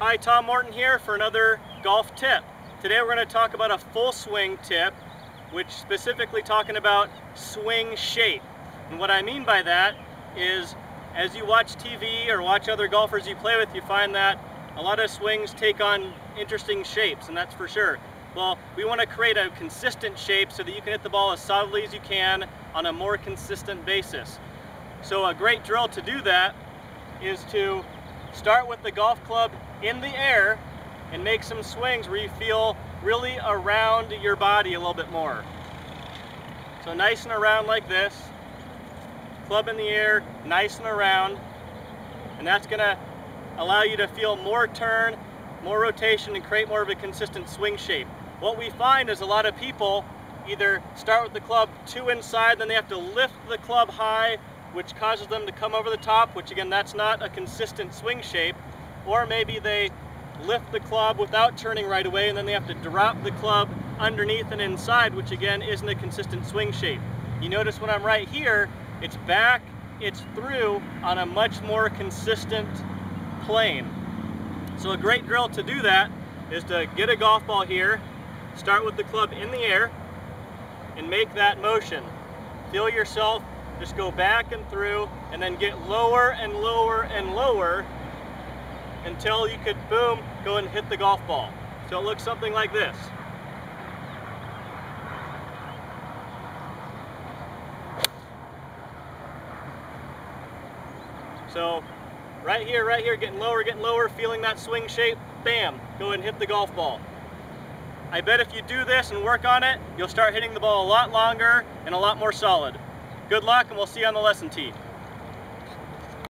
Hi, Tom Morton here for another golf tip. Today we're going to talk about a full swing tip, which specifically talking about swing shape. And what I mean by that is as you watch TV or watch other golfers you play with, you find that a lot of swings take on interesting shapes, and that's for sure. Well, we want to create a consistent shape so that you can hit the ball as solidly as you can on a more consistent basis. So a great drill to do that is to start with the golf club in the air and make some swings where you feel really around your body a little bit more. So nice and around like this, club in the air, nice and around, and that's gonna allow you to feel more turn, more rotation, and create more of a consistent swing shape. What we find is a lot of people either start with the club too inside, then they have to lift the club high, which causes them to come over the top, which again, that's not a consistent swing shape. Or maybe they lift the club without turning right away, and then they have to drop the club underneath and inside, which again, isn't a consistent swing shape. You notice when I'm right here, it's back, it's through on a much more consistent plane. So a great drill to do that is to get a golf ball here, start with the club in the air, and make that motion. Feel yourself just go back and through and then get lower and lower and lower until you could, boom, go and hit the golf ball. So it looks something like this. So right here, right here, getting lower, getting lower, feeling that swing shape, bam, go and hit the golf ball. I bet if you do this and work on it, you'll start hitting the ball a lot longer and a lot more solid. Good luck and we'll see you on the lesson tee.